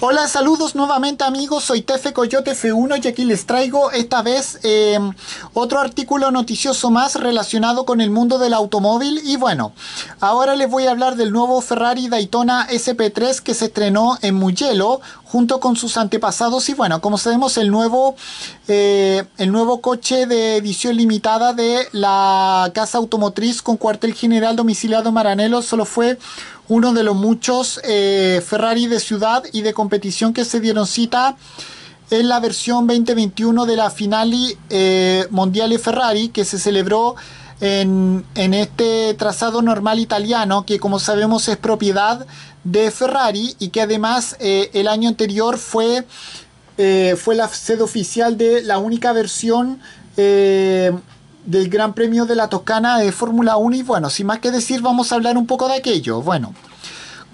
Hola, saludos nuevamente amigos, soy Tefe Coyote F1 y aquí les traigo esta vez eh, otro artículo noticioso más relacionado con el mundo del automóvil. Y bueno, ahora les voy a hablar del nuevo Ferrari Daytona SP3 que se estrenó en Mugello junto con sus antepasados y bueno, como sabemos el nuevo, eh, el nuevo coche de edición limitada de la casa automotriz con cuartel general domiciliado Maranello solo fue uno de los muchos eh, Ferrari de ciudad y de competición que se dieron cita en la versión 2021 de la Finali eh, Mondiale Ferrari que se celebró en, este trazado normal italiano que como sabemos es propiedad de Ferrari y que además eh, el año anterior fue, fue la sede oficial de la única versión del Gran Premio de la Toscana de Fórmula 1 y bueno, sin más que decir vamos a hablar un poco de aquello. Bueno,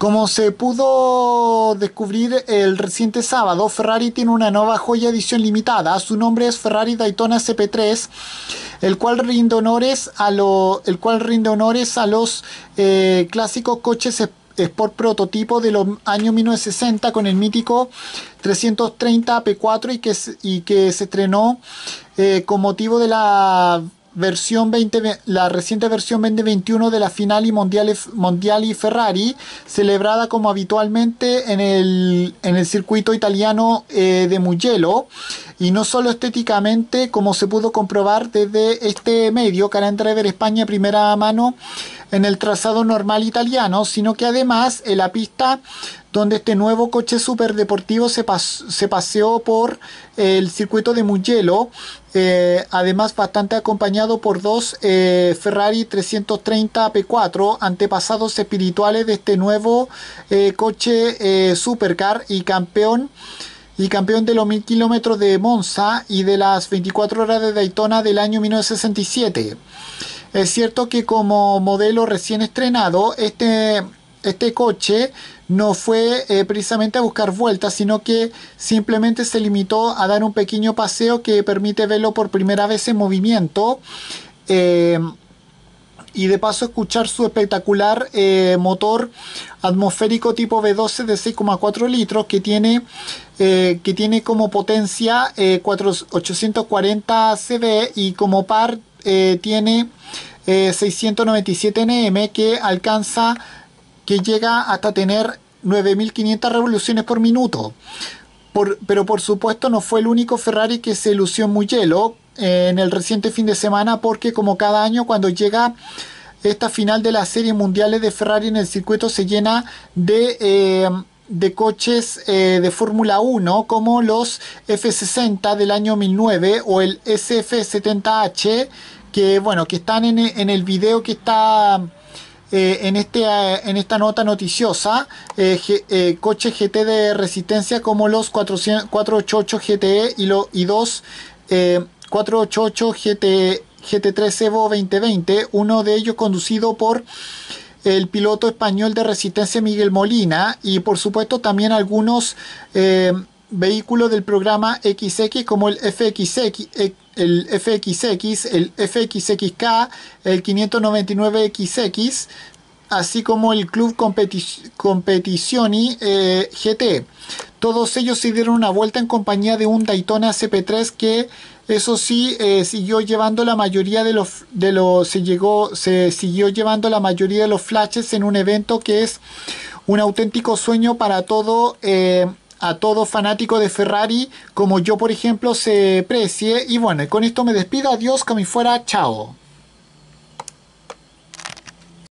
como se pudo descubrir el reciente sábado, Ferrari tiene una nueva joya edición limitada. Su nombre es Ferrari Daytona CP3, el cual rinde honores a, lo, el cual rinde honores a los eh, clásicos coches Sport prototipo de los años 1960 con el mítico 330 P4 y que, y que se estrenó eh, con motivo de la versión 20, la reciente versión 2021 de la final y mundial, y Ferrari, celebrada como habitualmente en el, en el circuito italiano eh, de Mugello, y no solo estéticamente, como se pudo comprobar desde este medio, Caran Driver España primera mano, en el trazado normal italiano, sino que además en la pista donde este nuevo coche super deportivo se, se paseó por el circuito de Mugello, eh, además bastante acompañado por dos eh, Ferrari 330 P4, antepasados espirituales de este nuevo eh, coche supercar y campeón y campeón de los 1000 kilómetros de Monza y de las 24 horas de Daytona del año 1967. Es cierto que como modelo recién estrenado, este, este coche no fue eh, precisamente a buscar vueltas, sino que simplemente se limitó a dar un pequeño paseo que permite verlo por primera vez en movimiento. Eh, y de paso escuchar su espectacular eh, motor atmosférico tipo V12 de 6,4 litros que tiene, que tiene como potencia 840 CV y como par tiene 697 Nm que alcanza que llega hasta tener 9500 revoluciones por minuto. pero por supuesto no fue el único Ferrari que se lució en Mugello eh, en el reciente fin de semana porque como cada año cuando llega esta final de las series mundiales de Ferrari en el circuito se llena de, eh, de coches eh, de Fórmula 1 como los F60 del año 2009 o el SF70H que bueno que están en, en el video que está eh, en, este, eh, en esta nota noticiosa coches GT de resistencia como los 488 GTE y, lo, y dos 488 GT, GT3 Evo 2020, uno de ellos conducido por el piloto español de resistencia Miguel Molina y por supuesto también algunos vehículos del programa XX como el FXX, el FXX, el FXXK, el 599XX, así como el Club Competizioni eh, GT. Todos ellos se dieron una vuelta en compañía de un Daytona CP3 que eso sí eh, siguió llevando la mayoría de los de los se llegó se siguió llevando la mayoría de los flashes en un evento que es un auténtico sueño para todo eh, a todo fanático de Ferrari, como yo por ejemplo, se precie. Y bueno, con esto me despido. Adiós, me fuera. Chao.